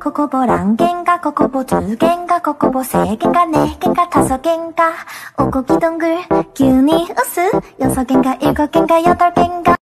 코코보 랑겐가 코코보 두겐가 코코보 세겐가 네겐가 다섯겐가. 오고기 동글 균이 우스 여섯겐가 일곱겐가 여덟겐가